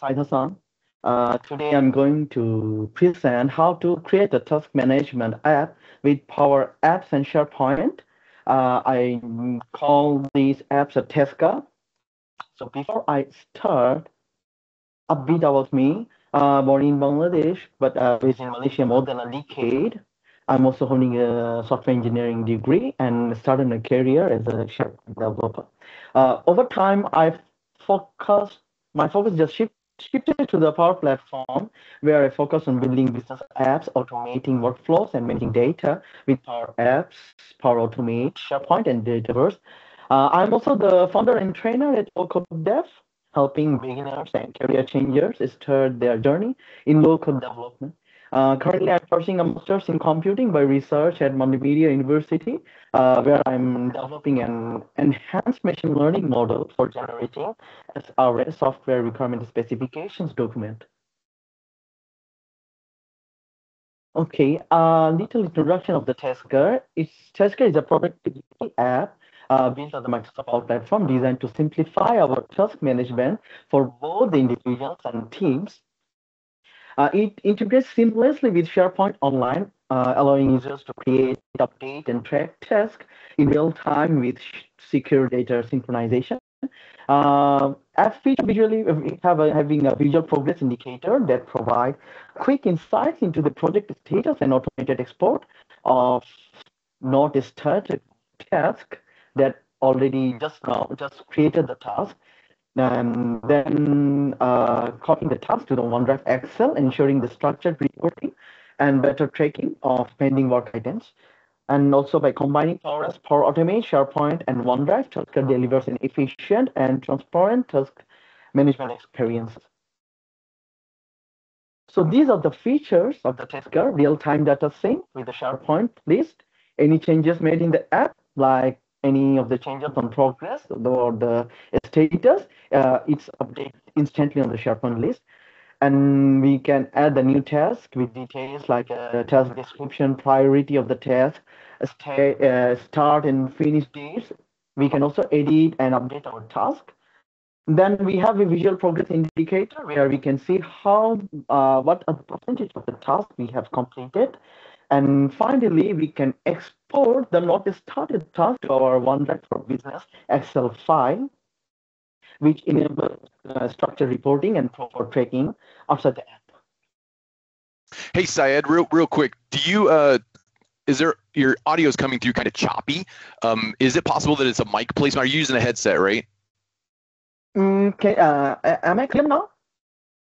Syed Hasan. Uh, today I'm going to present how to create a task management app with Power Apps and SharePoint. Uh, I call these apps a Tasker. So before I start, a bit about me. Uh, born in Bangladesh, but uh, based in Malaysia more than a decade. I'm also holding a software engineering degree and started a career as a SharePoint developer. Uh, over time, I've focused, my focus just shift, shifted to the Power Platform, where I focus on building business apps, automating workflows, and managing data with Power Apps, Power Automate, SharePoint, and Dataverse. Uh, I'm also the founder and trainer at Local Dev, helping beginners and career changers start their journey in low-code development. Uh, currently, I'm pursuing a master's in computing by research at Multimedia University, uh, where I'm developing an enhanced machine learning model for generating SRS software requirement specifications document. Okay, a little introduction of the Tasker. It's, Tasker is a productivity app uh, built on the Microsoft Power Platform designed to simplify our task management for both the individuals and teams uh, it integrates seamlessly with SharePoint Online, uh, allowing users to create, update, and track tasks in real time with secure data synchronization. Uh, app feature visually have a, having a visual progress indicator that provide quick insights into the project status and automated export of not started task that already just now just created the task and then uh, copying the task to the OneDrive Excel, ensuring the structured reporting and better tracking of pending work items. And also by combining Power Apps, Power Automate, SharePoint, and OneDrive, Tasker delivers an efficient and transparent task management experience. So these are the features of the Tasker real-time data sync with the SharePoint list. Any changes made in the app, like any of the changes on progress or the status, uh, it's updated instantly on the SharePoint list. And we can add the new task with details like a task description, priority of the task, uh, start and finish dates. We can also edit and update our task. Then we have a visual progress indicator where we can see how uh, what a percentage of the task we have completed and finally, we can export the not started task to our OneDrive for Business Excel file, which enables uh, structured reporting and proper tracking outside the app. Hey, Syed, real real quick, do you uh, is there your audio is coming through kind of choppy? Um, is it possible that it's a mic placement? Are you using a headset, right? Okay, mm, uh, am I clear now?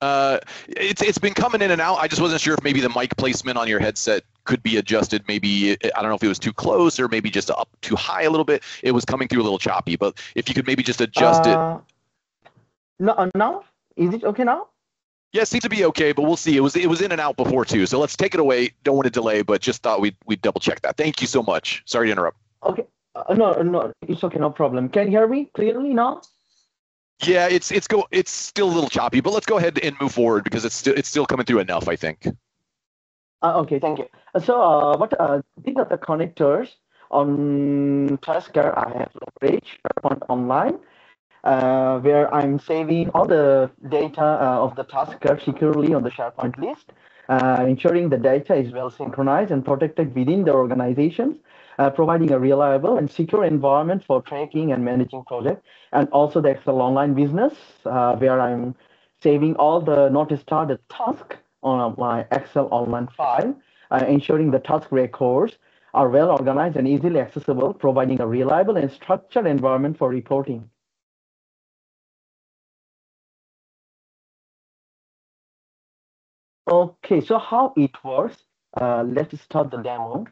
Uh, it's it's been coming in and out. I just wasn't sure if maybe the mic placement on your headset could be adjusted. Maybe I don't know if it was too close or maybe just up too high a little bit. It was coming through a little choppy, but if you could maybe just adjust uh, it. No, uh, now is it okay now? Yeah, it seems to be okay, but we'll see. It was it was in and out before too, so let's take it away. Don't want to delay, but just thought we'd we'd double check that. Thank you so much. Sorry to interrupt. Okay, uh, no, no, it's okay, no problem. Can you hear me clearly now? Yeah, it's it's go it's still a little choppy, but let's go ahead and move forward because it's still it's still coming through enough, I think. Uh, okay, thank you. So uh, what uh, these are the connectors on Tasker. I have page SharePoint Online, uh, where I'm saving all the data uh, of the Tasker securely on the SharePoint list, uh, ensuring the data is well synchronized and protected within the organizations uh, providing a reliable and secure environment for tracking and managing projects, and also the Excel Online business, uh, where I'm saving all the not started task on my Excel Online file, uh, ensuring the task records are well organized and easily accessible, providing a reliable and structured environment for reporting. Okay, so how it works, uh, let's start the demo.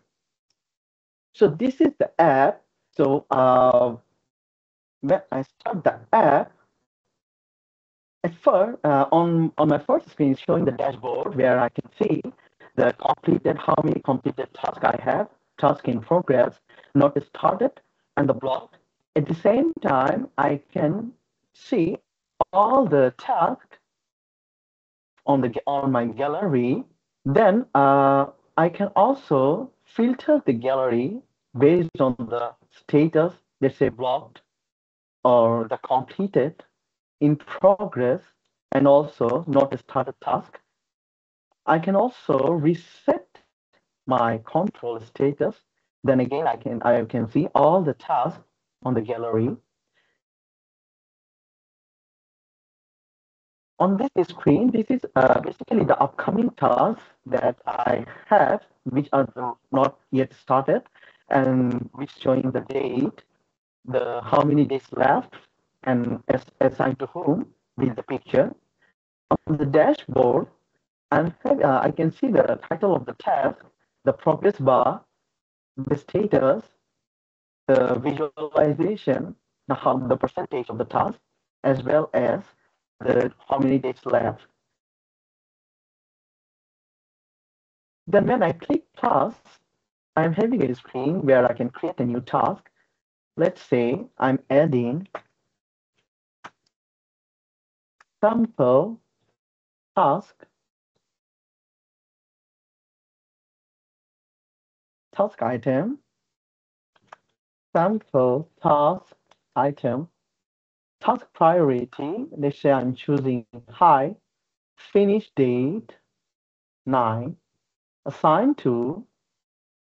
So this is the app. So uh, when I start the app, at first, uh, on, on my first screen is showing the dashboard where I can see the completed, how many completed tasks I have, task in progress, not started, and the block. At the same time, I can see all the tasks on the on my gallery. Then uh, I can also filter the gallery based on the status, let's say blocked or the completed, in progress, and also not a started task. I can also reset my control status. Then again, I can I can see all the tasks on the gallery. On this screen, this is uh, basically the upcoming tasks that I have, which are not yet started, and which showing the date, the how many days left, and assigned to whom with the picture. On the dashboard, and uh, I can see the title of the task, the progress bar, the status, the visualization, the, how, the percentage of the task, as well as the how many days left. Then when I click tasks, I'm having a screen where I can create a new task. Let's say I'm adding sample task task item sample task item task priority let's say i'm choosing high finish date 9 assigned to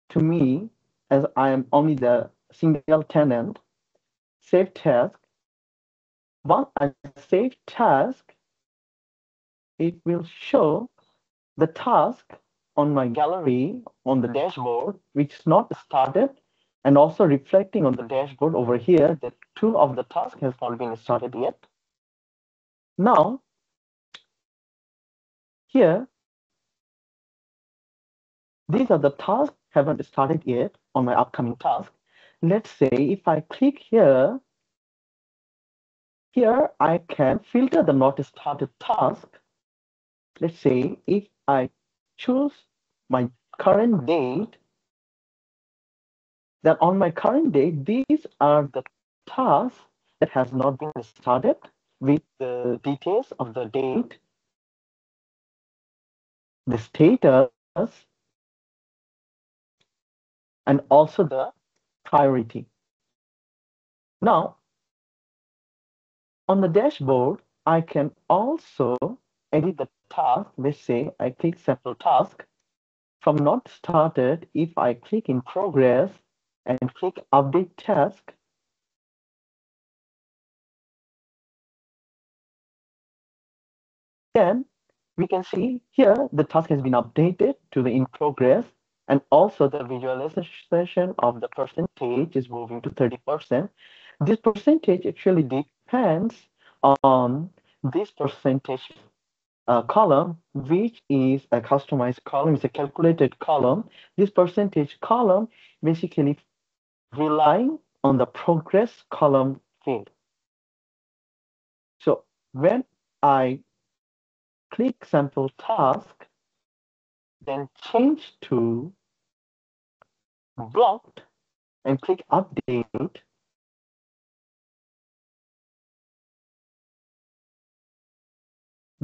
to me as i am only the single tenant save task once I save task, it will show the task on my gallery on the dashboard, which is not started, and also reflecting on the dashboard over here that two of the tasks has not been started yet. Now, here, these are the tasks haven't started yet on my upcoming task. Let's say if I click here here I can filter the not started task. Let's say if I choose my current date, then on my current date, these are the tasks that has not been started with the details of the date, the status, and also the priority. Now, on the dashboard, I can also edit the task. Let's say I click sample task. From not started, if I click in progress and click update task, then we can see here the task has been updated to the in progress and also the visualization of the percentage is moving to 30%. This percentage actually depends on this percentage uh, column, which is a customized column, it's a calculated column. This percentage column basically relying on the progress column field. So when I click sample task, then change to blocked and click update,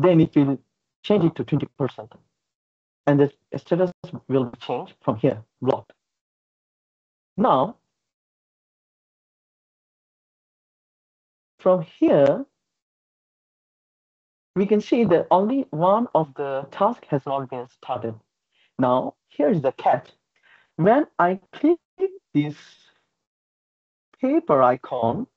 then it will change it to 20%. And the status will change from here, blocked. Now, from here, we can see that only one of the tasks has not been started. Now, here is the catch. When I click this paper icon,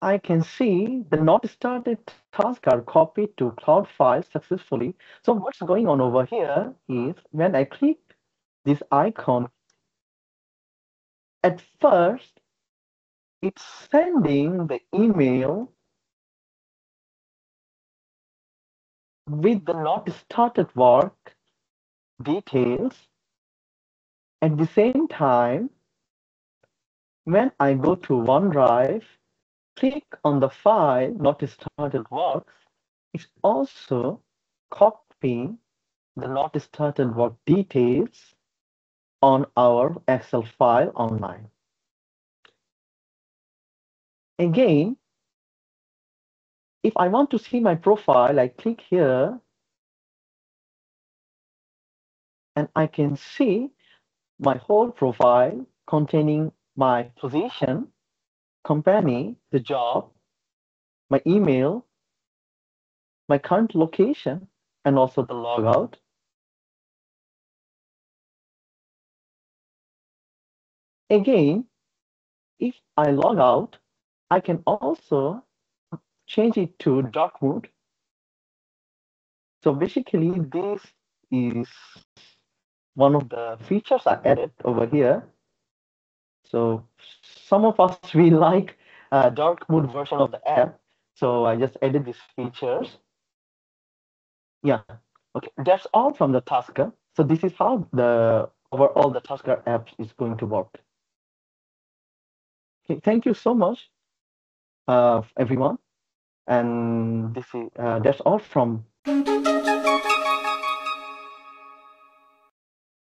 I can see the not started task are copied to cloud file successfully. So what's going on over here is when I click this icon, at first, it's sending the email with the not started work details. At the same time, when I go to OneDrive, click on the file not started works, it's also copying the not started work details on our Excel file online. Again, if I want to see my profile, I click here and I can see my whole profile containing my position company, the job, my email, my current location, and also the logout. Again, if I log out, I can also change it to dark mode. So basically, this is one of the features I added over here. So some of us we like a dark mode version of the app. So I just added these features. Yeah, okay, that's all from the Tasker. So this is how the overall the Tasker app is going to work. Okay, thank you so much, uh, everyone. And this is uh, that's all from